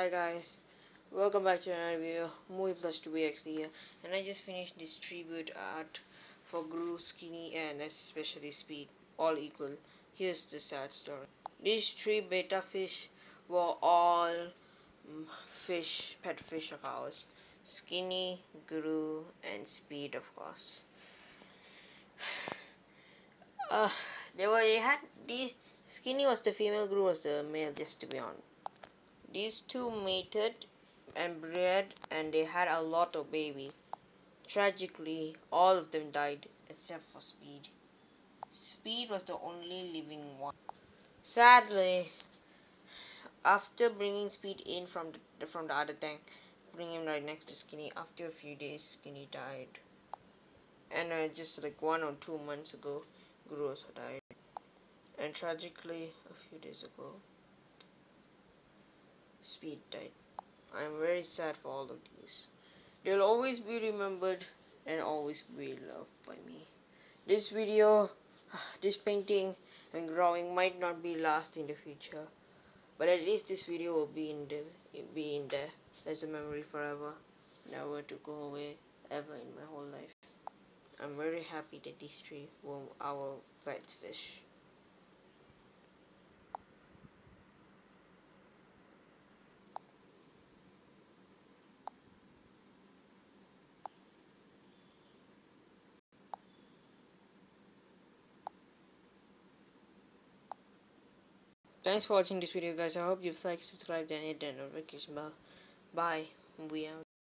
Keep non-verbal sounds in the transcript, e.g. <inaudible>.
Hi guys, welcome back to another video. Movie Plus 2XD here, and I just finished this tribute art for Gru, Skinny, and especially Speed, all equal. Here's the sad story. These three betta fish were all mm, fish, pet fish of ours. Skinny, Gru, and Speed, of course. <sighs> Uh, they were they had the Skinny was the female, Gru was the male. Just to be honest. These two mated and bred and they had a lot of babies. Tragically, all of them died except for Speed. Speed was the only living one. Sadly, after bringing Speed in from the, from the other tank, bring him right next to Skinny, after a few days, Skinny died. And uh, just like one or two months ago, Gru also died. And tragically, a few days ago, Speed died. I am very sad for all of these. They'll always be remembered and always be loved by me. This video, <sighs> this painting and drawing might not be last in the future, but at least this video will be in the be in there as a memory forever, never to go away ever in my whole life. I'm very happy that these three were our pet fish. Thanks for watching this video guys. I hope you've liked, subscribed and hit the notification bell. Bye. We out.